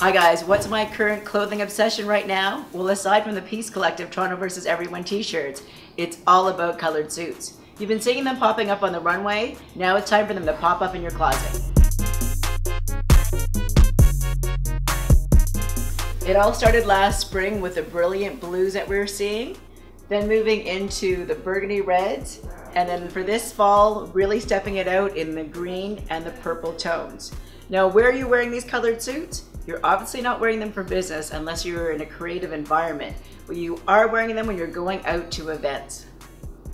Hi guys, what's my current clothing obsession right now? Well, aside from the Peace Collective Toronto versus Everyone t-shirts, it's all about colored suits. You've been seeing them popping up on the runway, now it's time for them to pop up in your closet. It all started last spring with the brilliant blues that we were seeing, then moving into the burgundy reds, and then for this fall, really stepping it out in the green and the purple tones. Now, where are you wearing these colored suits? You're obviously not wearing them for business unless you're in a creative environment, but you are wearing them when you're going out to events.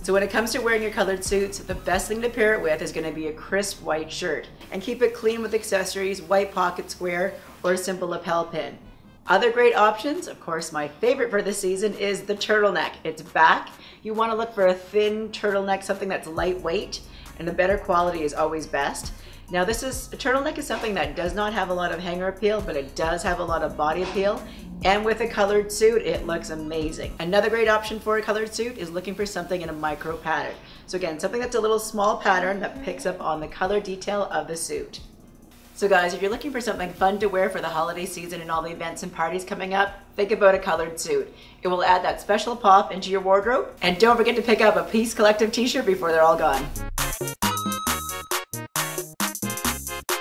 So when it comes to wearing your colored suits, the best thing to pair it with is gonna be a crisp white shirt. And keep it clean with accessories, white pocket square, or a simple lapel pin. Other great options, of course, my favorite for this season is the turtleneck. It's back. You wanna look for a thin turtleneck, something that's lightweight, and the better quality is always best. Now this is, a turtleneck is something that does not have a lot of hanger appeal, but it does have a lot of body appeal. And with a colored suit, it looks amazing. Another great option for a colored suit is looking for something in a micro pattern. So again, something that's a little small pattern that picks up on the color detail of the suit. So guys, if you're looking for something fun to wear for the holiday season and all the events and parties coming up, think about a colored suit. It will add that special pop into your wardrobe. And don't forget to pick up a Peace Collective t-shirt before they're all gone.